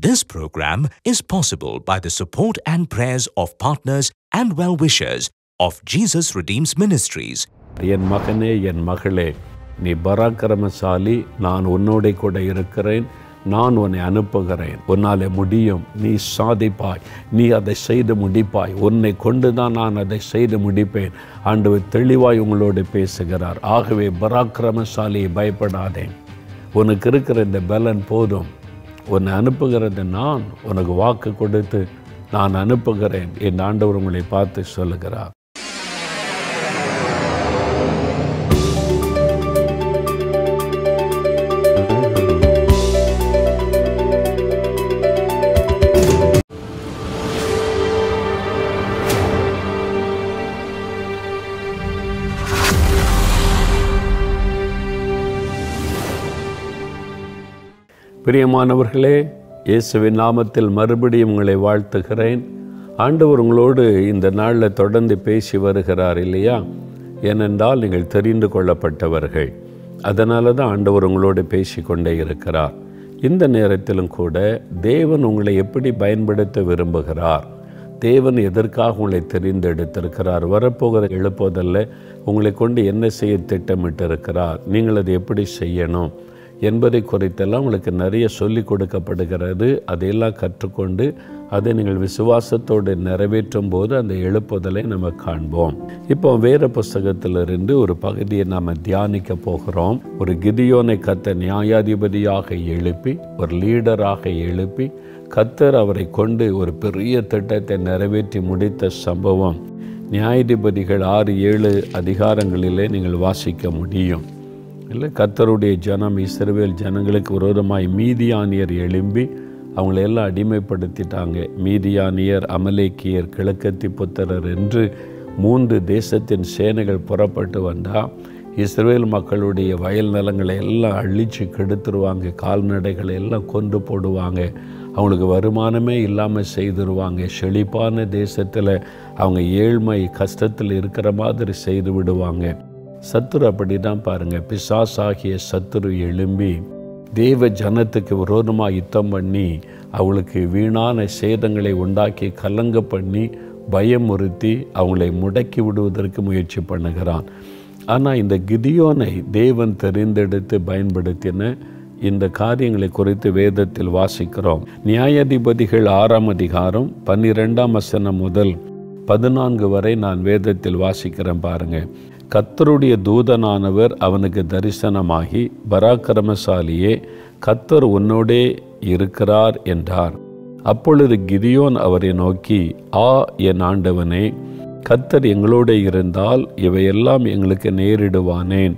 This program is possible by the support and prayers of partners and well-wishers of Jesus Redeems Ministries. என் மகனே என் மகளே நீ பராக்கிரமசாலி நான் உன்னோட கூட இருக்கிறேன் நான் உன்னை அனுப்புகிறேன். உன்னாலே முடியும் நீ சாதிப்பாய் நீ அதை செய்து முடிப்பாய். உன்னை கொண்டு தான் நான் அதை செய்து முடிப்பேன். ஆண்டவர் தெளிவாய் உங்களோடு பேசுகிறார். ஆகவே பராக்கிரமசாலியை பயப்படாதே. உனக்கு இருக்கிற இந்த பலன் போதும். உன்னை அனுப்புகிறது நான் உனக்கு வாக்கு கொடுத்து நான் அனுப்புகிறேன். என் ஆண்டவர் உங்களை பார்த்து சொல்லுகிறார். பிரியமானவர்களே இயேசுவின் நாமத்தில் மறுபடியும் உங்களை வாழ்த்துகிறேன். ஆண்டவர் உங்களோடு இந்த நாளில் தொடர்ந்து பேசி வருகிறார் இல்லையா? ஏனென்றால் நீங்கள் தெரிந்து கொள்ளப்பட்டவர்கள். அதனால தான் ஆண்டவர் உங்களோடு பேசி கொண்டே இருக்கிறார். இந்த நேரத்திலும் கூட தேவன் உங்களை எப்படி பயன்படுத்த விரும்புகிறார்? தேவன் எதற்காக உங்களை தெரிந்தெடுத்திருக்கிறார்? வரப்போகிற எழுப்போதல்ல உங்களை கொண்டு என்ன செய்ய திட்டமிட்டிருக்கிறார்? நீங்கள் அதை எப்படி செய்யணும்? என்பதை குறித்தெல்லாம் உங்களுக்கு நிறைய சொல்லி கொடுக்கப்படுகிறது. அதையெல்லாம் கற்றுக்கொண்டு அதை நீங்கள் விசுவாசத்தோடு நிறைவேற்றும் போது அந்த எழுப்புதலை நம்ம காண்போம். இப்போ வேறு புஸ்தகத்திலிருந்து ஒரு பகுதியை நாம் தியானிக்க போகிறோம். ஒரு கிதியோனை கத்த நியாயாதிபதியாக எழுப்பி ஒரு லீடராக எழுப்பி கத்தர் அவரை கொண்டு ஒரு பெரிய திட்டத்தை நிறைவேற்றி முடித்த சம்பவம். நியாயாதிபதிகள் ஆறு ஏழு அதிகாரங்களிலே நீங்கள் வாசிக்க முடியும். இல்லை கத்தருடைய ஜனம் இஸ்ரவேல் ஜனங்களுக்கு விரோதமாய் மீதியானியர் எழும்பி அவங்கள எல்லாம் அடிமைப்படுத்திட்டாங்க. மீதியானியர் அமலேக்கியர் கிழக்கத்தி புத்தரர் என்று மூன்று தேசத்தின் சேனைகள் புறப்பட்டு வந்தால் இஸ்ரேல் மக்களுடைய வயல் நிலங்களை எல்லாம் அழித்து கெடுத்துருவாங்க. கால்நடைகளை எல்லாம் கொண்டு போடுவாங்க. அவங்களுக்கு வருமானமே இல்லாமல் செய்துருவாங்க. செழிப்பான தேசத்தில் அவங்க ஏழ்மை கஷ்டத்தில் இருக்கிற மாதிரி செய்து விடுவாங்க. சத்துரு அப்படி தான் பாருங்கள் பிசாஸ் ஆகிய சத்துரு எழும்பி தேவ ஜனத்துக்கு விரோதமாக யுத்தம் பண்ணி அவளுக்கு வீணான சேதங்களை உண்டாக்கி கலங்க பண்ணி பயமுறுத்தி அவங்களை முடக்கி விடுவதற்கு முயற்சி பண்ணுகிறான். ஆனால் இந்த கிதியோனை தேவன் தெரிந்தெடுத்து பயன்படுத்தின இந்த காரியங்களை குறித்து வேதத்தில் வாசிக்கிறோம். நியாயாதிபதிகள் ஆறாம் அதிகாரம் பன்னிரெண்டாம் வசனம் முதல் பதினான்கு வரை நான் வேதத்தில் வாசிக்கிறேன் பாருங்கள் கத்தருடைய தூதனானவர் அவனுக்கு தரிசனமாகி பராக்கிரமசாலியே கத்தர் உன்னோடே இருக்கிறார் என்றார். அப்பொழுது கிதியோன் அவரை நோக்கி ஆ என் ஆண்டவனே கத்தர் எங்களோட இருந்தால் இவையெல்லாம் எங்களுக்கு நேரிடுவானேன்.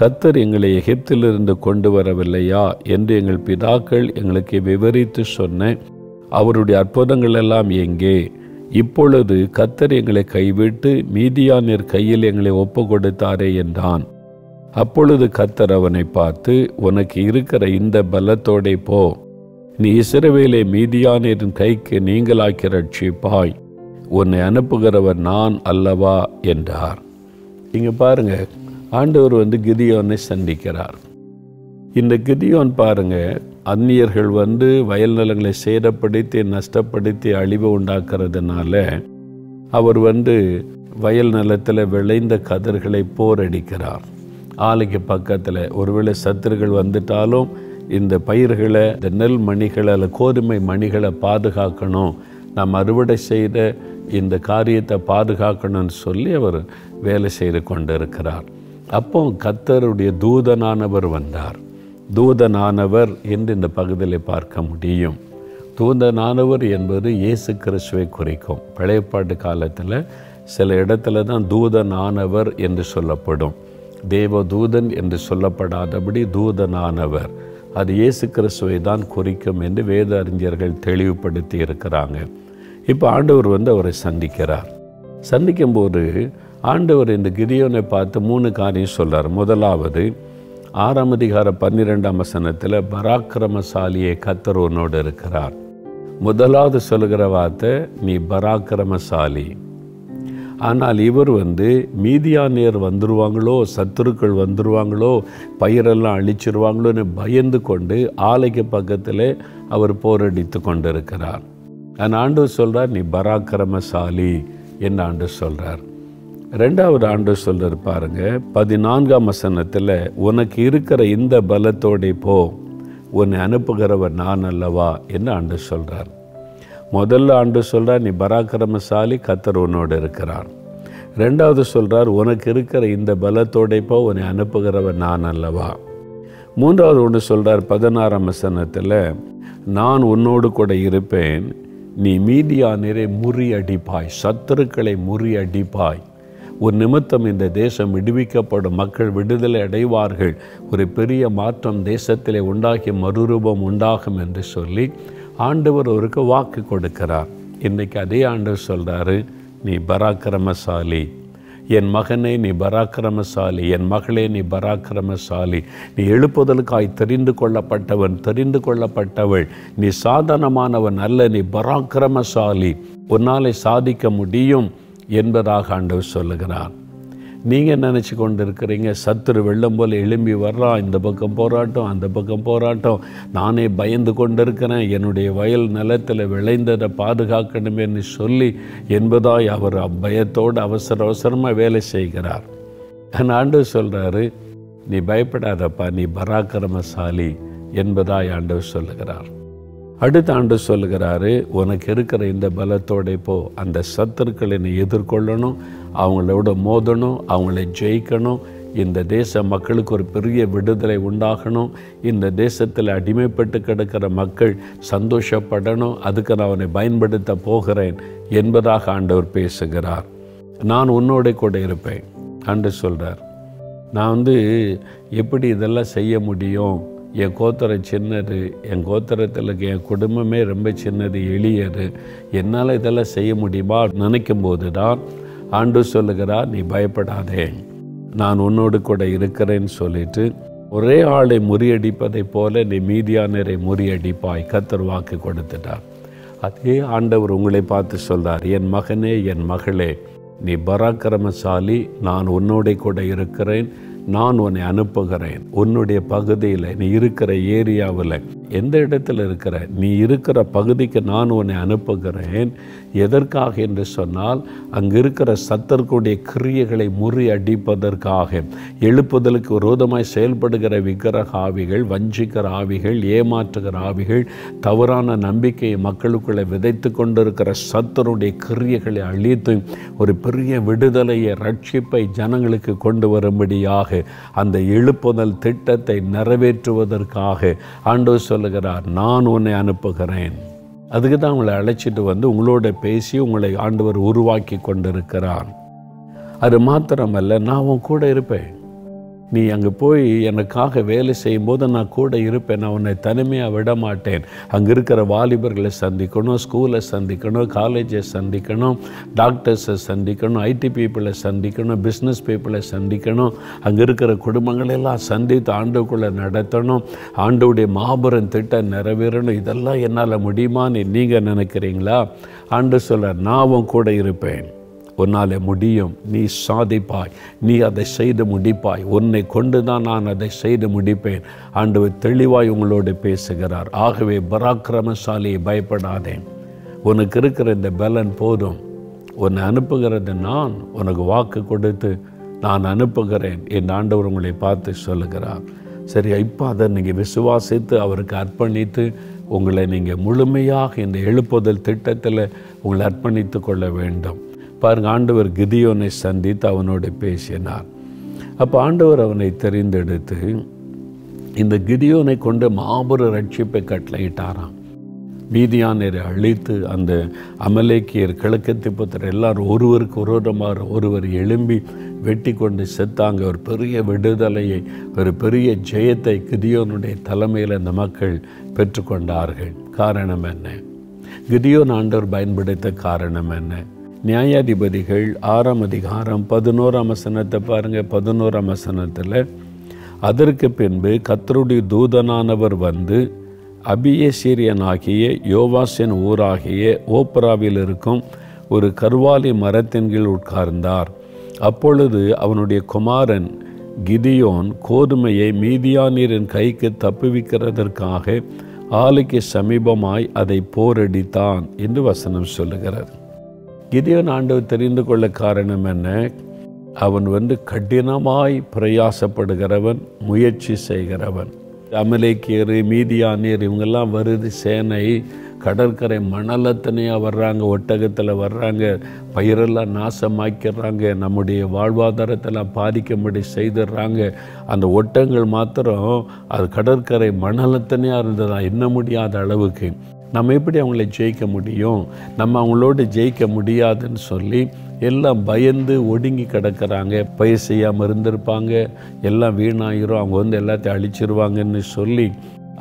கத்தர் எங்களை எகிப்திலிருந்து கொண்டு வரவில்லையா என்று எங்கள் பிதாக்கள் எங்களுக்கு விவரித்து சொன்ன அவருடைய அற்புதங்கள் எல்லாம் எங்கே? இப்பொழுது கத்தர் எங்களை கைவிட்டு மீதியானியர் கையில் எங்களை ஒப்பு கொடுத்தாரே என்றான். அப்பொழுது கத்தர் அவனை பார்த்து உனக்கு இருக்கிற இந்த பலத்தோடே போ. நீ இசிறவேலை மீதியானியரின் கைக்கு நீங்களாக்கி ரட்சிப்பாய். உன்னை அனுப்புகிறவர் நான் அல்லவா? என்றார். இங்க பாருங்க ஆண்டவர் வந்து கிதியோனை சந்திக்கிறார். இந்த கிதியோன் பாருங்க அந்நியர்கள் வந்து வயல் நிலங்களை சேதப்படுத்தி நஷ்டப்படுத்தி அழிவை உண்டாக்குறதுனால அவர் வந்து வயல் நிலத்தில் விளைந்த கதிர்களை போரடிக்கிறார். ஆலைக்கு பக்கத்தில் ஒருவேளை சத்துருகள் வந்துட்டாலும் இந்த பயிர்களை இந்த நெல் மணிகளை அல்ல கோதுமை மணிகளை பாதுகாக்கணும். நாம் அறுவடை செய்த இந்த காரியத்தை பாதுகாக்கணும்னு சொல்லி அவர் வேலை செய்து கொண்டிருக்கிறார். அப்போ கத்தருடைய தூதனானவர் வந்தார். தூதனானவர் என்று இந்த பகுதியில் பார்க்க முடியும். தூதனானவர் என்பது இயேசு கிறிஸ்துவை குறிக்கும். பழையப்பாட்டு காலத்தில் சில இடத்துல தான் தூதனானவர் என்று சொல்லப்படும். தேவதூதன் என்று சொல்லப்படாதபடி தூதனானவர். அது இயேசு கிறிஸ்துவை தான் குறிக்கும் என்று வேத அறிஞர்கள் தெளிவுபடுத்தி இருக்கிறாங்க. இப்போ ஆண்டவர் வந்து அவரை சந்திக்கிறார். சந்திக்கும்போது ஆண்டவர் இந்த கிரியோனை பார்த்து மூணு காரியம் சொல்கிறார் முதலாவது ஆறாம் அதிகார பன்னிரெண்டாம் வசனத்தில் பராக்கிரமசாலியை கத்தர் உன்னோடு இருக்கிறார். முதலாவது சொல்லுகிற வார்த்தை நீ பராக்கிரமசாலி. ஆனால் இவர் வந்து மீதியானியர் வந்துருவாங்களோ சத்துருக்கள் வந்துருவாங்களோ பயிரெல்லாம் அழிச்சிருவாங்களோன்னு பயந்து கொண்டு ஆலைக்கு பக்கத்தில் அவர் போரடித்து கொண்டிருக்கிறார். அந்த ஆண்டு சொல்கிறார் நீ பராக்கிரமசாலி என்று ஆண்டு சொல்கிறார் ரெண்டாவது ஆண்டு சொல்கிறார் பாருங்க. பதினான்காம் வசனத்தில் உனக்கு இருக்கிற இந்த பலத்தோடே போ. உன்னை அனுப்புகிறவர் நான் அல்லவா? என்று ஆண்டு சொல்கிறார் முதல்ல ஆண்டு சொல்கிறார் நீ பராக்கிரமசாலி கத்தர் உன்னோடு இருக்கிறார். ரெண்டாவது சொல்கிறார் உனக்கு இருக்கிற இந்த பலத்தோட போ. உன்னை அனுப்புகிறவர் நான் அல்லவா? மூன்றாவது ஒன்று சொல்கிறார் பதினாறாம் வசனத்தில் நான் உன்னோடு கூட இருப்பேன். நீ மீதியானரை முறியடிப்பாய். சத்துருக்களை முறியடிப்பாய். ஒரு நிமித்தம் இந்த தேசம் விடுவிக்கப்படும். மக்கள் விடுதலை அடைவார்கள். ஒரு பெரிய மாற்றம் தேசத்திலே உண்டாகி மறுரூபம் உண்டாகும் என்று சொல்லி ஆண்டவர் ஒருக்கு வாக்கு கொடுக்கிறார். இன்றைக்கி அதே ஆண்டவர் சொல்கிறாரு நீ பராக்கிரமசாலி. என் மகனே நீ பராக்கிரமசாலி. என் மகளே நீ பராக்கிரமசாலி. நீ எழுப்புதலுக்காய் தெரிந்து கொள்ளப்பட்டவன் தெரிந்து கொள்ளப்பட்டவள். நீ சாதனமானவன் அல்ல நீ பராக்கிரமசாலி. உன்னாலே சாதிக்க முடியும். என்பதாக ஆண்டவர் சொல்லுகிறார். நீங்கள் நினச்சி கொண்டு இருக்கிறீங்க சத்துரு வெள்ளம் போல் எழும்பி வர்றான் இந்த பக்கம் போராட்டம் அந்த பக்கம் போராட்டம். நானே பயந்து கொண்டு இருக்கிறேன் என்னுடைய வயல் நிலத்தில் விளைந்ததை பாதுகாக்கணுமேன்னு சொல்லி என்பதாய் அவர் பயத்தோடு அவசர அவசரமாக வேலை செய்கிறார். அந்த ஆண்டவர் சொல்கிறாரு நீ பயப்படாதப்பா நீ பராக்கிரமசாலி என்பதாய் ஆண்டவர் சொல்லுகிறார். அடுத்த ஆண்டு சொல்லுகிறாரு உனக்கு இருக்கிற இந்த பலத்தோட போ அந்த சத்துருக்களை நீ எதிர்கொள்ளணும் அவங்களோட மோதணும் அவங்கள ஜெயிக்கணும் இந்த தேச மக்களுக்கு ஒரு பெரிய விடுதலை உண்டாகணும் இந்த தேசத்தில் அடிமைப்பட்டு கிடக்கிற மக்கள் சந்தோஷப்படணும் அதுக்கு நான் அவனை பயன்படுத்த போகிறேன் என்பதாக ஆண்டவர் பேசுகிறார். நான் உன்னோட கூட இருப்பேன். ஆண்டு சொல்கிறார் நான் வந்து எப்படி இதெல்லாம் செய்ய முடியும்? என் கோத்திரம் சின்னது என் கோத்திரத்தில் என் குடும்பமே ரொம்ப சின்னது எளியது. என்னால் இதெல்லாம் செய்ய முடியுமா? நினைக்கும் போது தான் ஆண்டு சொல்லுகிறார் நீ பயப்படாதே. நான் உன்னோடு கூட இருக்கிறேன்னு சொல்லிட்டு ஒரே ஆளை முறியடிப்பதைப் போல நீ மீதியானரை முறியடிப்பாய் கத்தர் வாக்கு கொடுத்துட்டார். அதே ஆண்டவர் உங்களை பார்த்து சொல்றார் என் மகனே என் மகளே நீ பராக்கிரமசாலி நான் உன்னோட கூட இருக்கிறேன். நான் உன்னை அனுப்புகிறேன். உன்னுடைய பகுதியில் நீ இருக்கிற ஏரியாவில் எந்த இடத்துல இருக்கிற நீ இருக்கிற பகுதிக்கு நான் உன்னை அனுப்புகிறேன். எதற்காக என்று சொன்னால் அங்கு இருக்கிற சத்தர்களுடைய கிரியைகளை முறியடிப்பதற்காக எழுப்புதலுக்கு விரோதமாய் செயல்படுகிற விக்கிரக ஆவிகள் வஞ்சிக்கிற ஆவிகள் ஏமாற்றுகிற ஆவிகள் தவறான நம்பிக்கையை மக்களுக்குள்ளே விதைத்து கொண்டிருக்கிற சத்தருடைய கிரியைகளை அழித்து ஒரு பெரிய விடுதலையை ரட்சிப்பை ஜனங்களுக்கு கொண்டு வரும்படியாக அந்த எழுப்புதல் திட்டத்தை நிறைவேற்றுவதற்காக ஆண்டவர் சொல்லுகிறார் நான் உன்னை அனுப்புகிறேன். அதுக்கு தான் உங்களை அழைச்சிட்டு வந்து உங்களோட பேசி உங்களை ஆண்டவர் உருவாக்கி கொண்டிருக்கிறான் அது மாத்திரமல்ல நான் உன் கூட இருப்பேன். நீ அங்கே போய் எனக்காக வேலை செய்யும்போது நான் கூட இருப்பேன் நான் உன்னை தனிமையாக விட மாட்டேன் அங்கே இருக்கிற வாலிபர்களை சந்திக்கணும் ஸ்கூலை சந்திக்கணும் காலேஜை சந்திக்கணும் டாக்டர்ஸை சந்திக்கணும் ஐடி பீப்புளை சந்திக்கணும் பிஸ்னஸ் பீப்புளை சந்திக்கணும். அங்கே இருக்கிற குடும்பங்களெல்லாம் சந்தித்து ஆண்டுக்குள்ளே நடத்தணும். ஆண்டோடைய மாபெரும் திட்டம் நிறைவேறணும். இதெல்லாம் என்னால் முடியுமான்னு நீங்கள் நினைக்கிறீங்களா? ஆண்டு சொல்ல நான் உன் கூட இருப்பேன். உன்னால் முடியும். நீ சாதிப்பாய். நீ அதை செய்து முடிப்பாய். உன்னை கொண்டு தான் நான் அதை செய்து முடிப்பேன். ஆண்டவர் தெளிவாய் உங்களோடு பேசுகிறார். ஆகவே பராக்கிரமசாலியை பயப்படாதேன் உனக்கு இருக்கிற இந்த பலன் போதும். உன்னை அனுப்புகிறது நான். உனக்கு வாக்கு கொடுத்து நான் அனுப்புகிறேன் என் ஆண்டவர் உங்களை பார்த்து சொல்லுகிறார். சரி இப்போ அதை நீங்கள் விசுவாசித்து அவருக்கு அர்ப்பணித்து உங்களை நீங்கள் முழுமையாக இந்த எழுப்புதல் திட்டத்தில் உங்களை அர்ப்பணித்து கொள்ள வேண்டும். பாருங்க ஆண்டவர் கிதியோனை சந்தித்து அவனோடு பேசினார். அப்போ ஆண்டவர் அவனை தெரிந்தெடுத்து இந்த கிதியோனை கொண்டு மாபெரும் ரட்சிப்பை கட்டளையிட்டாராம். மீதியானரை அழித்து அந்த அமலேக்கியர் கிழக்கத்தை புத்தர் எல்லாரும் ஒருவருக்கு விரோதமாக ஒருவர் எழும்பி வெட்டி கொண்டு செத்தாங்க. ஒரு பெரிய விடுதலையை ஒரு பெரிய ஜெயத்தை கிதியோனுடைய தலைமையில் அந்த மக்கள் பெற்றுக்கொண்டார்கள். காரணம் என்ன? கிதியோன் ஆண்டவர் பயன்படுத்த காரணம் என்ன? நியாயாதிபதிகள் ஆறாம் அதிகாரம் பதினோராம் வசனத்தை பாருங்கள் பதினோராம் வசனத்தில் அதற்கு பின்பு கத்தருடைய தூதனானவர் வந்து அபியசீரியனாகிய யோவாசின் ஊராகிய ஓப்ராவில் இருக்கும் ஒரு கருவாலி மரத்தின் கீழ் உட்கார்ந்தார். அப்பொழுது அவனுடைய குமாரன் கிதியோன் கோதுமையை மீதியானீரின் கைக்கு தப்புவிக்கிறதற்காக ஆலைக்கு சமீபமாய் அதை போரடித்தான் என்று வசனம் சொல்லுகிறது. கிதியோன் ஆண்டவர் தெரிந்து கொள்ள காரணம் என்ன? அவன் வந்து கடினமாய் பிரயாசப்படுகிறவன் முயற்சி செய்கிறவன். அமலேக்கியர் மீதியானியர் இவங்கெல்லாம் வருது சேனை கடற்கரை மணலத்தனையாக வர்றாங்க ஒட்டகத்தில் வர்றாங்க பயிரெல்லாம் நாசமாக்கிடுறாங்க நம்முடைய வாழ்வாதாரத்தெல்லாம் பாதிக்கும்படி செய்துடுறாங்க. அந்த ஒட்டங்கள் மாத்திரம் அது கடற்கரை மணலத்தனையாக இருந்ததா? என்ன முடியாத அளவுக்கு. நம்ம எப்படி அவங்கள ஜெயிக்க முடியும்? நம்ம அவங்களோட ஜெயிக்க முடியாதுன்னு சொல்லி எல்லாம் பயந்து ஒடுங்கி கிடக்கிறாங்க. பயிர் செய்யாமல் இருந்திருப்பாங்க எல்லாம் வீணாயிரும். அவங்க வந்து எல்லாத்தையும் அழிச்சிருவாங்கன்னு சொல்லி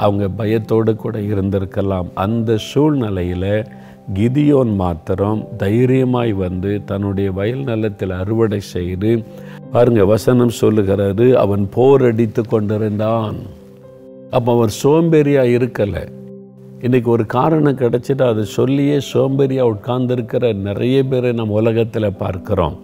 அவங்க பயத்தோடு கூட இருந்திருக்கலாம். அந்த சூழ்நிலையில் கிதியோன் மாத்திரம் தைரியமாய் வந்து தன்னுடைய வயல் நிலத்தில் அறுவடை செய்து பாருங்க வசனம் சொல்லுகிறாரு அவன் போரடித்து கொண்டிருந்தான். அப்போ அவர் சோம்பேறியாக இருக்கலை. இன்றைக்கி ஒரு காரணம் கிடச்சிட்டு அதை சொல்லியே சோம்பேறியாக உட்கார்ந்துருக்கிற நிறைய பேரை நம்ம உலகத்தில் பார்க்குறோம்.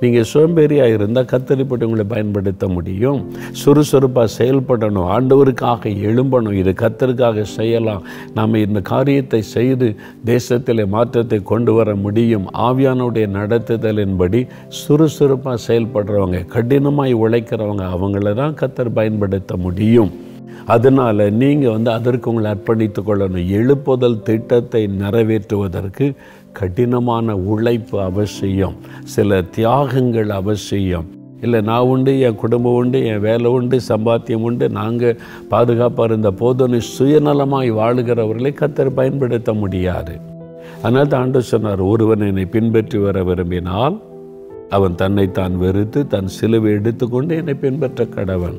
நீங்கள் சோம்பேறியாக இருந்தால் கத்தரிப்பட்டு உங்களை பயன்படுத்த முடியும். சுறுசுறுப்பாக செயல்படணும். ஆண்டவருக்காக எழும்பணும். இது கத்தருக்காக செய்யலாம். நாம் இந்த காரியத்தை செய்து தேசத்தில் மாற்றத்தை கொண்டு வர முடியும். ஆவியானுடைய நடத்துதலின்படி சுறுசுறுப்பாக செயல்படுறவங்க கடினமாய் உழைக்கிறவங்க அவங்கள தான் கத்தர் பயன்படுத்த முடியும். அதனால் நீங்கள் வந்து அதற்கு உங்களை அர்ப்பணித்து கொள்ளணும். எழுப்புதல் திட்டத்தை நிறைவேற்றுவதற்கு கடினமான உழைப்பு அவசியம். சில தியாகங்கள் அவசியம். இல்லை நான் உண்டு என் குடும்பம் உண்டு என் வேலை உண்டு சம்பாத்தியம் உண்டு நாங்கள் பாதுகாப்பாக இருந்த போதுன்னு சுயநலமாய் வாழுகிறவர்களை கத்தர் பயன்படுத்த முடியாது. அதனால் தான் ஆண்டு சொன்னார் ஒருவன் என்னை பின்பற்றி வர விரும்பினால் அவன் தன்னைத்தான் வெறுத்து தன் சிலுவை எடுத்துக்கொண்டு என்னை பின்பற்ற கடவன்.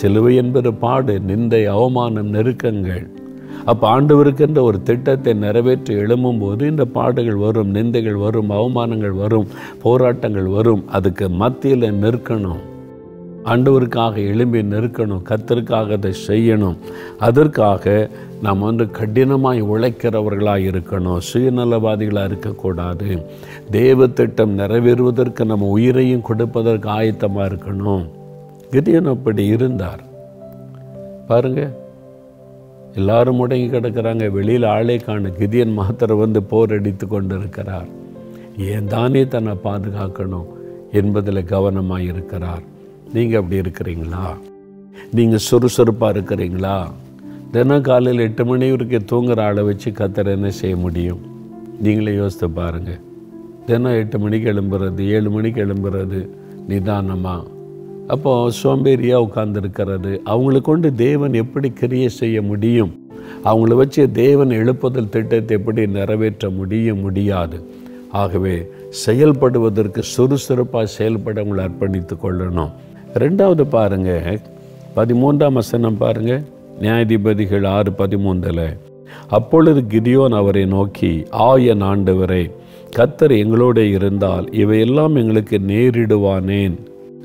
சிலுவை என்பது பாடு நிந்தை அவமானம் நெருக்கங்கள். அப்போ ஆண்டவருக்கென்ற ஒரு திட்டத்தை நிறைவேற்றி எழும்பும்போது இந்த பாடுகள் வரும் நிந்தைகள் வரும் அவமானங்கள் வரும் போராட்டங்கள் வரும். அதுக்கு மத்தியில் நிற்கணும். ஆண்டவருக்காக எழும்பி நிற்கணும். கத்திற்காக அதை செய்யணும். அதற்காக நாம் வந்து கடினமாய் உழைக்கிறவர்களாக இருக்கணும். சுயநலவாதிகளாக இருக்கக்கூடாது. தேவ திட்டம் நிறைவேறுவதற்கு நம்ம உயிரையும் கொடுப்பதற்கு ஆயத்தமாக இருக்கணும். கிதியன் அப்படி இருந்தார். பாருங்க எல்லாரும் முடங்கி கிடக்கிறாங்க. வெளியில் ஆளே காண. கிதியன் மாத்திரம் வந்து போர் அடித்து கொண்டு இருக்கிறார் ஏன் தானே தன்னை பாதுகாக்கணும் என்பதில் கவனமாக இருக்கிறார். நீங்கள் அப்படி இருக்கிறீங்களா? நீங்கள் சுறுசுறுப்பாக இருக்கிறீங்களா? தினம் காலையில் எட்டு மணி வரைக்கும் தூங்குற ஆளை வச்சு கத்தர் என்ன செய்ய முடியும்? நீங்களே யோசித்து பாருங்கள் தினம் எட்டு மணிக்கு எழும்புறது ஏழு மணிக்கு எழும்புறது நிதானமாக அப்போது சோம்பேறியாக உட்கார்ந்துருக்கிறது. அவங்கள கொண்டு தேவன் எப்படி கிரியை செய்ய முடியும்? அவங்கள வச்சு தேவன் எழுப்புதல் திட்டத்தை எப்படி நிறைவேற்ற முடிய முடியாது. ஆகவே செயல்படுவதற்கு சுறுசுறுப்பாக செயல்பட அவங்களை அர்ப்பணித்து கொள்ளணும். ரெண்டாவது பாருங்க பதிமூன்றாம் வசனம் பாருங்க. நியாயாதிபதிகள் ஆறு பதிமூன்றில் அப்பொழுது கிதியோன் அவரை நோக்கி ஆயன் ஆண்டவரை கத்தர் எங்களோட இருந்தால் இவையெல்லாம் எங்களுக்கு நேரிடுவானேன்.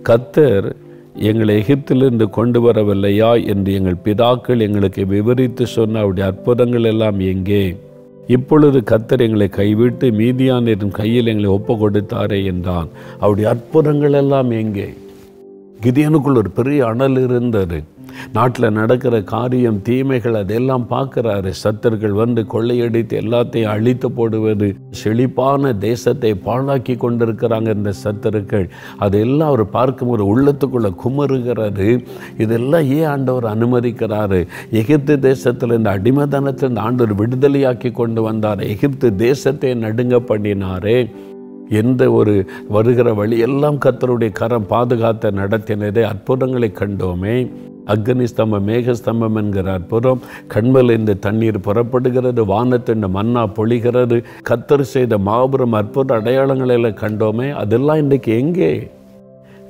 கத்தர் எங்களை எகிப்திலிருந்து கொண்டு வரவில்லையா என்று எங்கள் பிதாக்கள் எங்களுக்கு விவரித்து சொன்ன அவருடைய அற்புதங்கள் எல்லாம் எங்கே? இப்பொழுது கத்தர் எங்களை கைவிட்டு மீதியானின் கையில் எங்களை ஒப்பு கொடுத்தாரே என்றான். அவருடைய அற்புதங்கள் எல்லாம் எங்கே? கிதியனுக்குள் ஒரு பெரிய அனல் இருந்தது. நாட்டில் நடக்கிற காரியம் தீமைகள் அதெல்லாம் பார்க்குறாரு. சத்தர்கள் வந்து கொள்ளையடித்து எல்லாத்தையும் அழித்து போடுவது செழிப்பான தேசத்தை பாழாக்கி கொண்டிருக்கிறாங்க இந்த சத்தர்கள். அதெல்லாம் அவர் பார்க்கும்போது உள்ளத்துக்குள்ளே குமருகிறாரு இதெல்லாம் ஏன் ஆண்டவர் அனுமதிக்கிறாரு? எகிப்து தேசத்தில் இந்த அடிமதனத்தில் இந்த ஆண்டவர் விடுதலையாக்கி கொண்டு வந்தார். எகிப்து தேசத்தை நடுங்க பண்ணினாரே. எந்த ஒரு வருகிற வழி எல்லாம் கத்தருடைய கரம் பாதுகாத்த நடத்தினதே அற்புதங்களை கண்டோமே. அக்னி ஸ்தம்பம் மேகஸ்தம்பம் என்கிற அற்புதம் கண்மல இந்த தண்ணீர் புறப்படுகிறது வானத்தின் மன்னா பொழிகிறது. கத்தர் செய்த மாபெரும் அற்புத அடையாளங்களில் கண்டோமே அதெல்லாம் இன்றைக்கு எங்கே?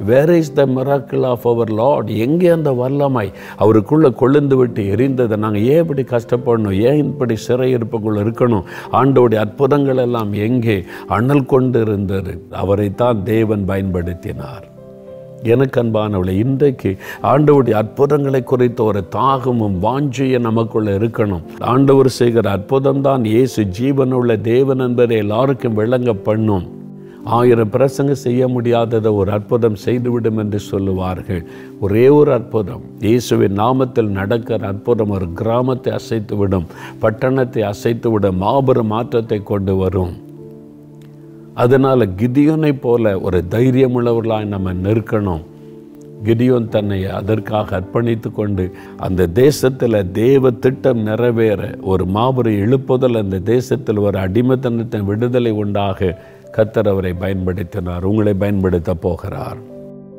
Where is the miracle of our lord எங்கே அந்த வல்லமை? அவருக்குள்ளே கொழுந்து விட்டு எரிந்ததை. நாங்கள் ஏன் இப்படி கஷ்டப்படணும்? ஏன் இப்படி சிறையிருப்புக்குள்ள இருக்கணும்? ஆண்டோடைய அற்புதங்கள் எல்லாம் எங்கே? அனல் கொண்டு இருந்தது அவரைத்தான் தேவன் பயன்படுத்தினார். எனக்கு அன்பானவளை இன்றைக்கு ஆண்டவருடைய அற்புதங்களை குறித்த ஒரு தாகமும் வாஞ்சியும் நமக்குள்ள இருக்கணும். ஆண்டவர் செய்கிற அற்புதம் தான் இயேசு ஜீவனுள்ள தேவன் என்பதை எல்லாருக்கும் விளங்க பண்ணும். ஆயிரம் பிரசங்க செய்ய முடியாததை ஒரு அற்புதம் செய்துவிடும் என்று சொல்லுவார்கள். ஒரே ஒரு அற்புதம். இயேசுவின் நாமத்தில் நடக்கிற அற்புதம் ஒரு கிராமத்தை அசைத்துவிடும் பட்டணத்தை அசைத்துவிடும் மாபெரும் மாற்றத்தை கொண்டு வரும். அதனால் கிதியோனை போல ஒரு தைரியமுள்ளவர்களாய் நம்ம நிற்கணும். கிதியோன் தன்னை அதற்காக அர்ப்பணித்து கொண்டு அந்த தேசத்தில் தேவ திட்டம் நிறைவேற ஒரு மாபெரும் எழுப்புதல் அந்த தேசத்தில் ஒரு அடிமைத்தனத்தின் விடுதலை உண்டாக கத்தர் அவரை பயன்படுத்தினார் உங்களை பயன்படுத்த போகிறார்.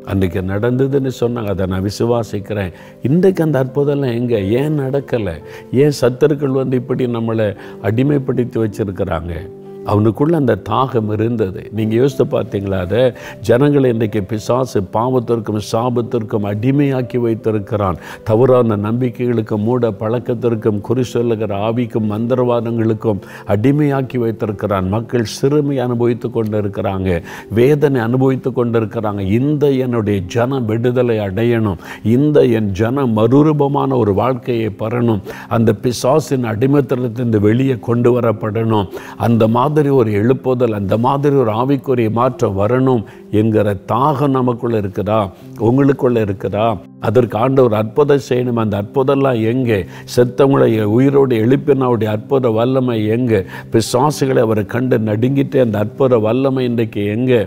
அன்றைக்கு நடந்ததுன்னு சொன்னாங்க அதை நான் விசுவாசிக்கிறேன். இன்றைக்கு அந்த அற்புதம்லாம் எங்கே? ஏன் நடக்கலை? ஏன் சத்தர்கள் வந்து இப்படி நம்மளை அடிமைப்படுத்தி வச்சிருக்கிறாங்க? அவனுக்குள்ள அந்த தாகம் இருந்தது. நீங்கள் யோசித்து பார்த்தீங்களா அதை? ஜனங்களை இன்றைக்கு பிசாசு பாவத்திற்கும் சாபத்திற்கும் அடிமையாக்கி வைத்திருக்கிறான். தவறான நம்பிக்கைகளுக்கும் மூட பழக்கத்திற்கும் குறி சொல்லுகிற ஆவிக்கும் மந்திரவாதங்களுக்கும் அடிமையாக்கி வைத்திருக்கிறான். மக்கள் சிறுமை அனுபவித்து கொண்டு இருக்கிறாங்க வேதனை அனுபவித்து கொண்டு இருக்கிறாங்க இந்த என்னுடைய ஜன விடுதலை அடையணும். இந்த என் ஜன மறுரூபமான ஒரு வாழ்க்கையை பெறணும். அந்த பிசாசின் அடிமைத்தனத்திலிருந்து வெளியே கொண்டு வரப்படணும். அந்த மாதிரி ஒரு எழுப்புதல் அந்த மாதிரி ஒரு ஆவிக்குரிய மாற்றம் வரணும் என்கிற தாகம் நமக்குள்ள இருக்குதா? உங்களுக்குள்ள இருக்குதா? அதற்கு ஆண்டவர் அற்புதம் செய்யணும். அந்த அற்புதம்லாம் எங்கே? செத்தவங்களை உயிரோடு எழுப்பின அவருடைய அற்புத வல்லமை எங்கே? பிசாசுகளை அவரை கண்டு நடுங்கிட்டு அந்த அற்புத வல்லமை இன்றைக்கு எங்கே?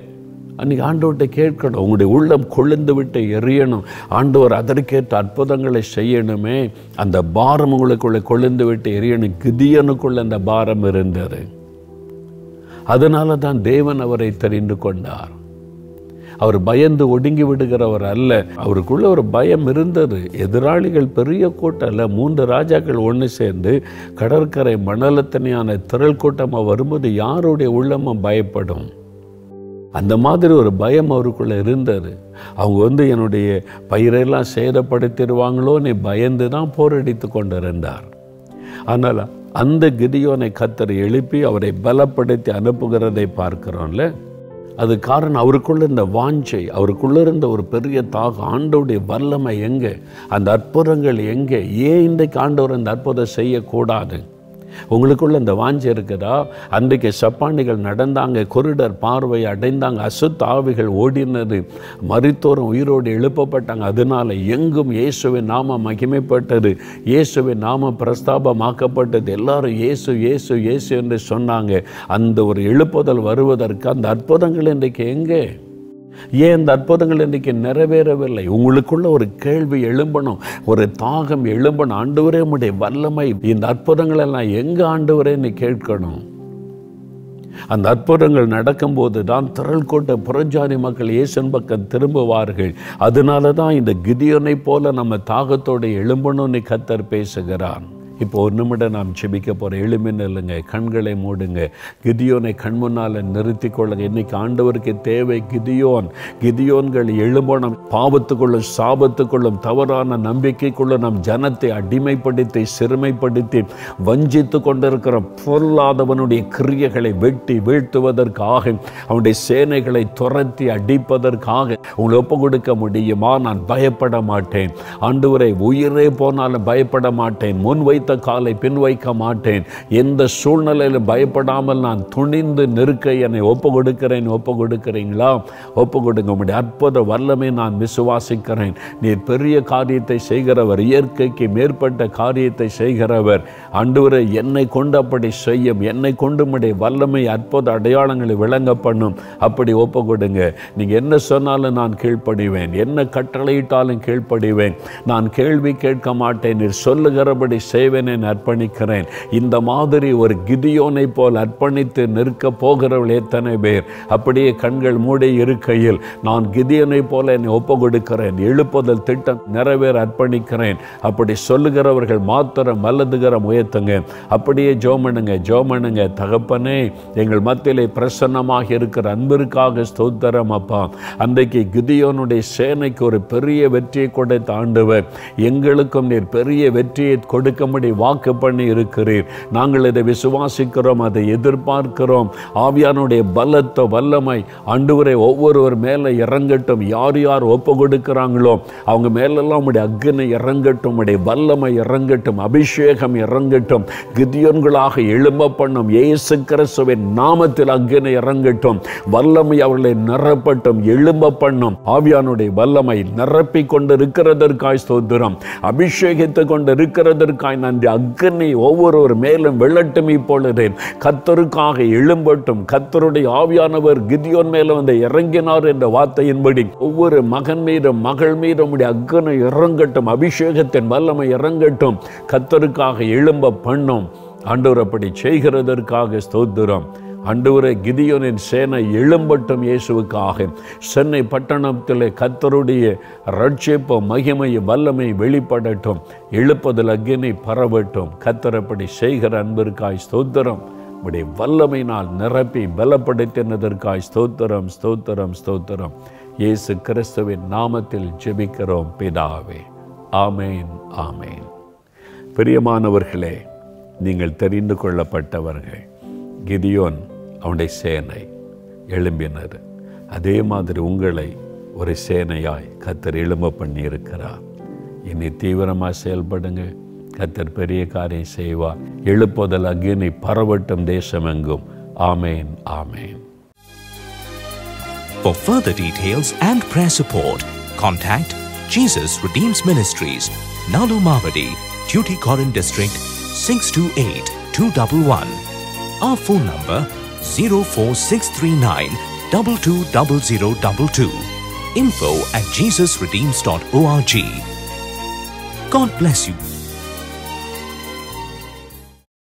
அன்றைக்கி ஆண்டவர்கிட்ட கேட்கணும். உங்களுடைய உள்ளம் கொழுந்து விட்டு எரியணும். ஆண்டவர் அதற்கேற்ற அற்புதங்களை செய்யணுமே. அந்த பாரம் உங்களுக்குள்ளே கொழுந்து விட்டு எரியணும். கிதியனுக்குள்ளே அந்த பாரம் இருந்தது. அதனால தான் தேவன் அவரை தெரிந்து கொண்டார். அவர் பயந்து ஒடுங்கி விடுகிறவர் அல்ல. அவருக்குள்ள ஒரு பயம் இருந்தது. எதிராளிகள் பெரிய கூட்டம் அல்ல மூன்று ராஜாக்கள் ஒன்று சேர்ந்து கடற்கரை மணலத்தனையான திரள் கூட்டமாக வரும்போது யாருடைய உள்ளமும் பயப்படும். அந்த மாதிரி ஒரு பயம் அவருக்குள்ள இருந்தது. அவங்க வந்து என்னுடைய பயிரெல்லாம் சேதப்படுத்திடுவாங்களோ நீ பயந்து தான் போரடித்து கொண்டிருந்தார். ஆனால் அந்த கிதியோனை கத்தர் எழுப்பி அவரை பலப்படுத்தி அனுப்புகிறதை பார்க்கிறோம்ல? அது காரணம் அவருக்குள்ள இருந்த வாஞ்சை அவருக்குள்ள இருந்த ஒரு பெரிய தாக ஆண்டவுடைய வல்லமை எங்கே? அந்த அற்புதங்கள் எங்கே? ஏன் இன்றைக்கு ஆண்டவர் அந்த அற்புதம் செய்யக்கூடாது? உங்களுக்குள்ள இந்த வாஞ்சி இருக்குதா? அன்றைக்கு சப்பானிகள் நடந்தாங்க குருடர் பார்வை அடைந்தாங்க அசுத்த ஆவிகள் ஓடினது. மருத்துவரும் உயிரோடு எழுப்பப்பட்டாங்க. அதனால எங்கும் இயேசுவின் நாம மகிமைப்பட்டது. இயேசுவின் நாம பிரஸ்தாபமாக்கப்பட்டது. எல்லாரும் இயேசு இயேசு இயேசு என்று சொன்னாங்க. அந்த ஒரு எழுப்புதல் வருவதற்கு அந்த அற்புதங்கள் இன்றைக்கு எங்கே? ஏன் இந்த அற்புதங்கள் இன்றைக்கு நிறைவேறவில்லை? உங்களுக்குள்ள ஒரு கேள்வி எழும்பணும் ஒரு தாகம் எழும்பணும். ஆண்டவரே உடைய வல்லமை. இந்த அற்புதங்கள் எல்லாம் எங்க நீ கேட்கணும்? அந்த அற்புதங்கள் நடக்கும்போது தான் திரள் கொண்ட புறஞ்சாதி மக்கள் இயேசன் பக்கம் திரும்புவார்கள். அதனால தான் இந்த கிதியோனை போல நம்ம தாகத்தோட எழும்பணும்னு கத்தர் பேசுகிறான் இப்போ ஒரு நிமிடம் நாம் செபிக்க போகிற எளிமை இல்லைங்க கண்களை மூடுங்க. கிதியோனை கண் முன்னால் நிறுத்தி கொள்ளுங்க. இன்னைக்கு ஆண்டவருக்கு தேவை கிதியோன். கிதியோன்கள் எழும்பணும் பாவத்துக்குள்ளும் சாபத்துக்குள்ளும் தவறான நம்பிக்கைக்குள்ள நம் ஜனத்தை அடிமைப்படுத்தி சிறுமைப்படுத்தி வஞ்சித்து கொண்டிருக்கிற பொருளாதவனுடைய கிரியைகளை வெட்டி வீழ்த்துவதற்காக அவனுடைய சேனைகளை துரத்தி அடிப்பதற்காக உங்களை ஒப்பு கொடுக்க முடியுமா? நான் பயப்பட மாட்டேன். ஆண்டவரை உயிரே போனாலும் பயப்பட மாட்டேன். முன் வைத்த காலை பின் வைக்க மாட்டேன். எந்த சூழ்நிலையில் பயப்படாமல் நான் துணிந்து நெருக்க என்னை ஒப்பு கொடுக்கிறேன் ஒப்பு கொடுக்கிறீங்களா ஒப்பு கொடுங்க உங்களுடைய அற்புத வல்லமை நான் விசுவாசிக்கிறேன். நீர் பெரிய காரியத்தை செய்கிறவர் இயற்கைக்கு மேற்பட்ட காரியத்தை செய்கிறவர். அன்றுவரை என்னை கொண்டு அப்படி செய்யும். என்னை கொண்டு உடைய வல்லமை அற்புத அடையாளங்களை விளங்க பண்ணும். அப்படி ஒப்பு கொடுங்க நீங்கள் என்ன சொன்னாலும் நான் கீழ்ப்படிவேன். என்ன கட்டளையிட்டாலும் கீழ்ப்படிவேன். நான் கேள்வி கேட்க மாட்டேன். நீர் சொல்லுகிறபடி செய்வேன் என அர்ப்பணிக்கிறேன். இந்த மாதிரி ஒரு கிதியோனை போல் அர்ப்பணித்து நிற்க போகிறவள் எத்தனை பேர்? அப்படியே கண்கள் மூடி இருக்கையில் நான் கிதியோனை போல என்னை ஒப்பு கொடுக்கிறேன் எழுப்புதல் திட்டம் நிறைவேற அர்ப்பணிக்கிறேன். அப்படி சொல்லுகிறவர்கள் மாத்திரம் மல்லதுகிற முயத்துங்க. அப்படியே ஜோமனுங்க ஜோமனுங்க தகப்பனே எங்கள் மத்தியிலே பிரசன்னமாக இருக்கிற அன்பிற்காக ஸ்தோத்திரம் அப்பா. அன்றைக்கு கிதியோனுடைய சேனைக்கு ஒரு பெரிய வெற்றியை கொடுத்த ஆண்டவர். எங்களுக்கும் நீர் பெரிய வெற்றியை கொடுக்க முடியும். தரும்படி வாக்கு பண்ணி இருக்கிறீர். நாங்கள் இதை விசுவாசிக்கிறோம் அதை எதிர்பார்க்கிறோம். ஆவியானுடைய பலத்த வல்லமை அண்டுவரை ஒவ்வொருவர் மேலே இறங்கட்டும். யார் யார் ஒப்பு கொடுக்கிறாங்களோ அவங்க மேலெல்லாம் உடைய அக்னி இறங்கட்டும் உடைய வல்லமை இறங்கட்டும் அபிஷேகம் இறங்கட்டும். கிதியோன்களாக எழும்ப பண்ணும் ஏசு கிறிஸ்துவின் நாமத்தில் அக்னி இறங்கட்டும். வல்லமை அவர்களை நிரப்பட்டும் எழும்ப பண்ணும். ஆவியானுடைய வல்லமை நிரப்பி கொண்டு இருக்கிறதற்காய் ஸ்தோத்திரம். அபிஷேகித்து கொண்டு இருக்கிறதற்காய் அந்த அக்னி ஒவ்வொருவர் மேலும் வெள்ளட்டும் இப்பொழுது கத்தருக்காக எழும்பட்டும் கத்தருடைய ஆவியானவர் கிதியோன் மேலே வந்து இறங்கினார் என்ற வார்த்தையின்படி ஒவ்வொரு மகன் மீதும் மகள் மீதும் உடைய அக்னி இறங்கட்டும் அபிஷேகத்தின் வல்லமை இறங்கட்டும். கத்தருக்காக எழும்ப பண்ணும். ஆண்டவர் அப்படி செய்கிறதற்காக ஸ்தோத்திரம். அன்றுவரை கிதியோனின் சேனை எழும்பட்டும் இயேசுவுக்காக. சென்னை பட்டணத்திலே கத்தருடைய ரட்சிப்பு மகிமை வல்லமை வெளிப்படட்டும். எழுப்பதில் அக்னி பரவட்டும். கத்தரப்படி செய்கிற அன்பிற்காய் ஸ்தோத்திரம். உடைய வல்லமையினால் நிரப்பி பலப்படுத்தினதற்காய் ஸ்தோத்திரம் ஸ்தோத்திரம் ஸ்தோத்திரம். இயேசு கிறிஸ்துவின் நாமத்தில் ஜெபிக்கிறோம் பிதாவே. ஆமேன் ஆமேன். பிரியமானவர்களே நீங்கள் தெரிந்து கொள்ளப்பட்டவர்கள். கிதியோன் அவனுடைய சேனை எழும்பினர் அதே மாதிரி உங்களை ஒரு சேனையாய் கத்தர் எழும்ப பண்ணியிருக்கிறார் இனி தீவிரமாக செயல்படுங்க கத்தர் பெரிய காரியம் செய்வார் எழுப்புதல் அக்னி பரவட்டும் தேசமெங்கும் ஆமேன் ஆமேன் For further details and prayer support, contact Jesus Redeems Ministries, Nalu Mavadi, Tuticorin District, 628 211. Our phone number 04639 220022. Info at jesusredeems.org. God bless you.